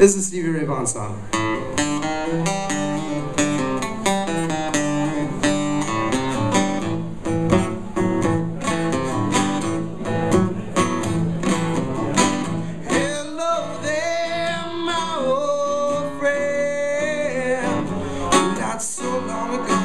This is Stevie Ray Vaughan's song. so long ago.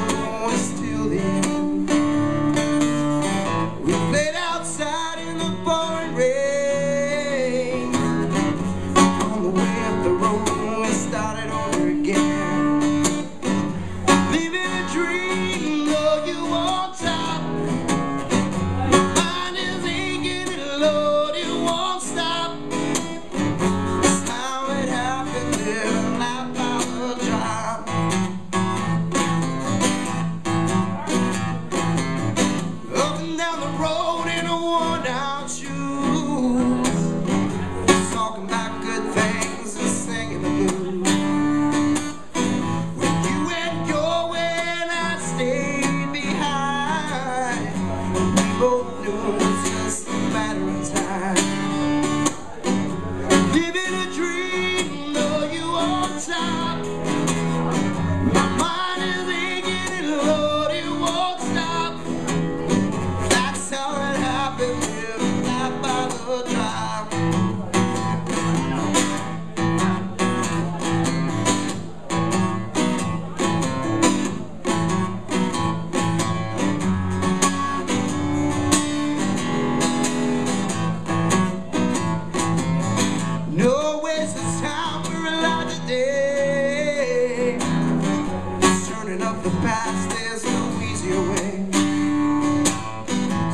the past, there's no easier way.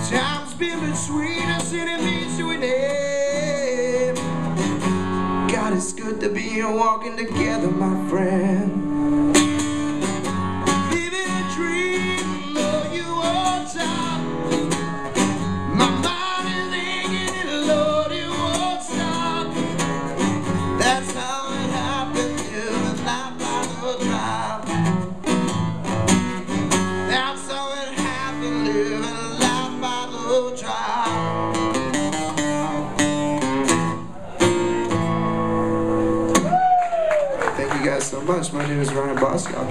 Time's been between us and it leads to an end. God, it's good to be here walking together, my friend. Thank you guys so much. My name is Ryan Bosco.